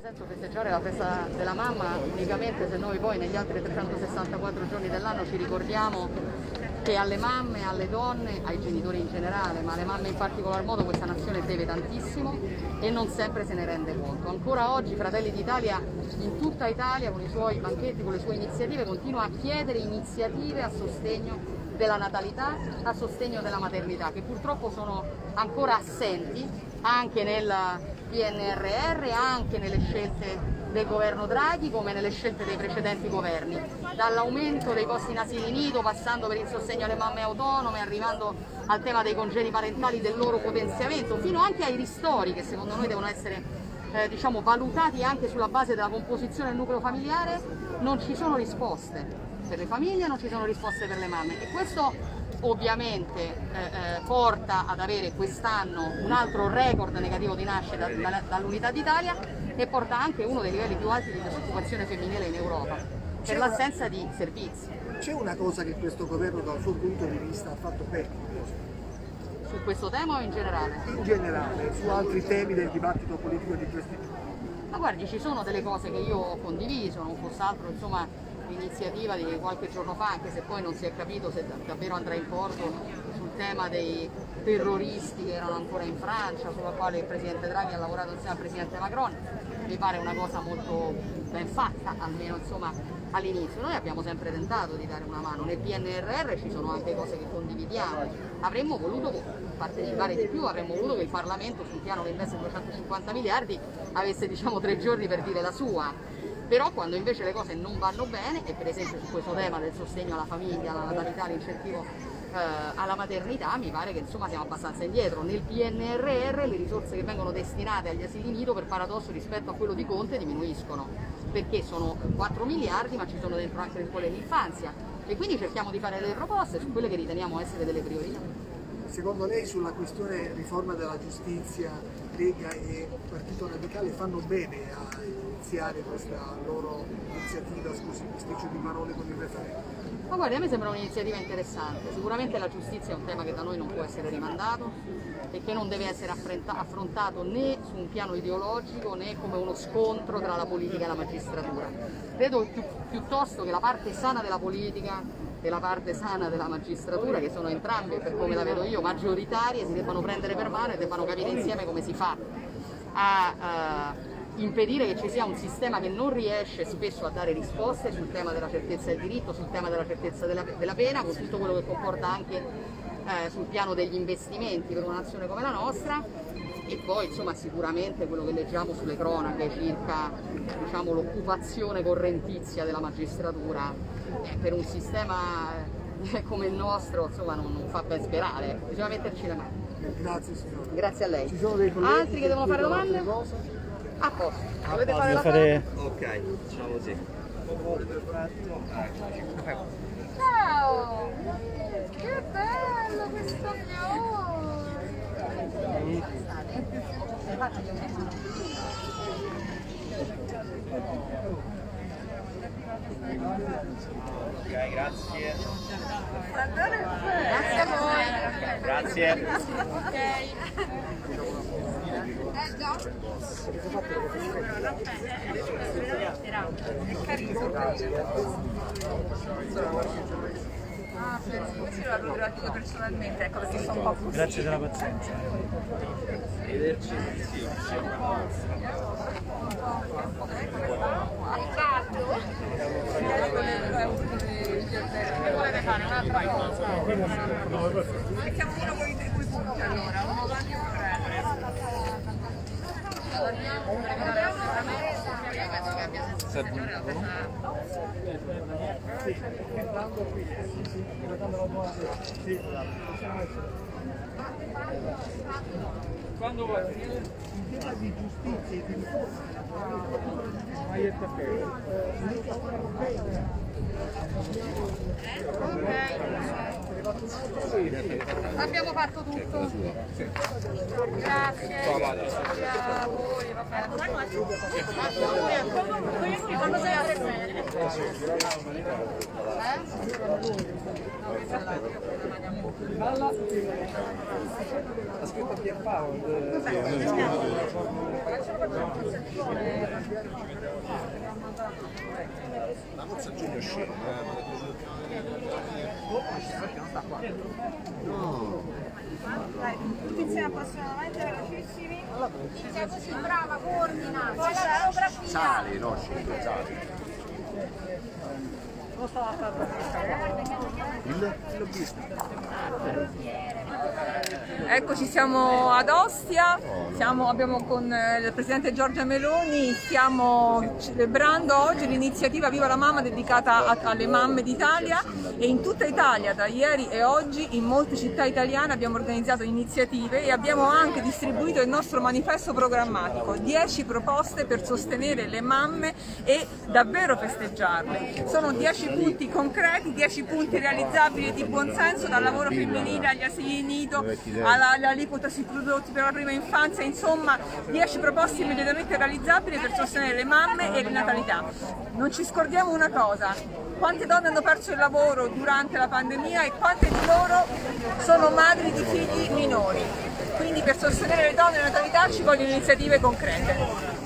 senso festeggiare la festa della mamma unicamente se noi poi negli altri 364 giorni dell'anno ci ricordiamo che alle mamme, alle donne, ai genitori in generale, ma alle mamme in particolar modo questa nazione deve tantissimo e non sempre se ne rende conto. Ancora oggi Fratelli d'Italia in tutta Italia con i suoi banchetti, con le sue iniziative continua a chiedere iniziative a sostegno della natalità, a sostegno della maternità, che purtroppo sono ancora assenti anche nel PNRR, anche nelle scelte del governo Draghi come nelle scelte dei precedenti governi, dall'aumento dei costi in asili nido, passando per il sostegno alle mamme autonome, arrivando al tema dei congedi parentali, del loro potenziamento, fino anche ai ristori che secondo noi devono essere eh, diciamo, valutati anche sulla base della composizione del nucleo familiare, non ci sono risposte per le famiglie, non ci sono risposte per le mamme e questo ovviamente eh, eh, porta ad avere quest'anno un altro record negativo di nascita da, dall'Unità d'Italia e porta anche uno dei livelli più alti di disoccupazione femminile in Europa per l'assenza di servizi. C'è una cosa che questo governo dal suo punto di vista ha fatto bene? Su questo tema o in generale? In generale, su altri temi del dibattito politico di questi giorni. Ma guardi, ci sono delle cose che io ho condiviso, non fosse altro insomma l'iniziativa di qualche giorno fa, anche se poi non si è capito se davvero andrà in porto sul tema dei terroristi che erano ancora in Francia, sulla quale il Presidente Draghi ha lavorato insieme al Presidente Macron, mi pare una cosa molto ben fatta, almeno insomma all'inizio. Noi abbiamo sempre tentato di dare una mano, nel PNRR ci sono anche cose che condividiamo, avremmo voluto partecipare di più, avremmo voluto che il Parlamento sul piano che investe 250 miliardi avesse diciamo tre giorni per dire la sua, però quando invece le cose non vanno bene e per esempio su questo tema del sostegno alla famiglia, alla natalità, l'incentivo alla maternità mi pare che insomma siamo abbastanza indietro. Nel PNRR le risorse che vengono destinate agli asili nido per paradosso rispetto a quello di Conte diminuiscono perché sono 4 miliardi ma ci sono dentro anche le scuole dell'infanzia e quindi cerchiamo di fare delle proposte su quelle che riteniamo essere delle priorità. Secondo lei sulla questione riforma della giustizia Lega e Partito Radicale fanno bene a iniziare questa loro iniziativa, scusi, bisticcio di parole con il referendum? Ma guardi, a me sembra un'iniziativa interessante, sicuramente la giustizia è un tema che da noi non può essere rimandato e che non deve essere affrontato né su un piano ideologico né come uno scontro tra la politica e la magistratura. Credo pi piuttosto che la parte sana della politica e la parte sana della magistratura, che sono entrambe, per come la vedo io, maggioritarie, si debbano prendere per mano e debbano capire insieme come si fa a uh, impedire che ci sia un sistema che non riesce spesso a dare risposte sul tema della certezza del diritto, sul tema della certezza della, della pena, con tutto quello che comporta anche eh, sul piano degli investimenti per una nazione come la nostra e poi insomma sicuramente quello che leggiamo sulle cronache circa diciamo, l'occupazione correntizia della magistratura eh, per un sistema eh, come il nostro insomma non, non fa ben sperare, bisogna metterci le mani. Grazie signora. Grazie a lei. Altri che devono fare domande? A posto. Volete fare la fare... Ok, facciamo così. Ciao! Che bello questo fiore! Ok, grazie. Grazie a voi! Grazie. Ah, questo l'ho gratito personalmente, ecco perché sono un po' Grazie della pazienza. Arrivederci. Sì. Mettiamo uno con i i punti allora, uno davanti e uno Quando vuoi? In tema di giustizia e di riforma Abbiamo fatto tutto. Grazie. Grazie ha scritto Pierpaolo. Faccio una presentazione Ma forse a giugno scende, Dai, tutti insieme appassionatamente velocissimi. Sei così brava, coordina, con la fotografia. Sali, no, scende, sali. Il, l'ho visto. Eccoci, siamo ad Ostia, siamo, abbiamo con eh, il Presidente Giorgia Meloni, stiamo celebrando oggi l'iniziativa Viva la Mamma dedicata a- alle mamme d'Italia e in tutta Italia, da ieri e oggi, in molte città italiane abbiamo organizzato iniziative e abbiamo anche distribuito il nostro manifesto programmatico, 10 proposte per sostenere le mamme e davvero festeggiarle. Sono 10 punti concreti, 10 punti realizzabili di buonsenso, dal lavoro femminile agli asili nido, alla- all'aliquota sui prodotti per la prima infanzia, insomma 10 proposte immediatamente realizzabili per sostenere le mamme e le natalità. Non ci scordiamo una cosa, quante donne hanno perso il lavoro durante la pandemia e quante di loro sono madri di figli minori. Quindi per sostenere le donne e la natalità ci vogliono iniziative concrete.